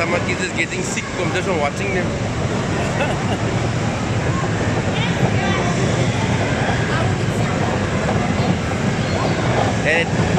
Some kids is getting sick from just watching them. and